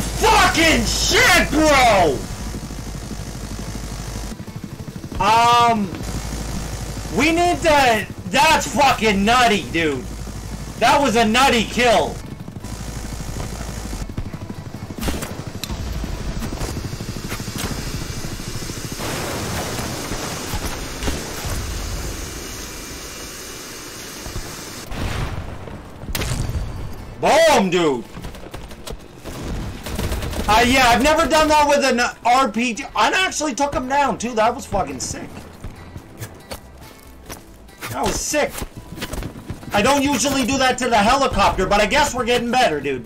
fucking shit, bro! Um, we need to. That's fucking nutty, dude. That was a nutty kill. Boom, dude. Uh, yeah, I've never done that with an RPG. I actually took him down, too. That was fucking sick. That was sick. I don't usually do that to the helicopter, but I guess we're getting better, dude.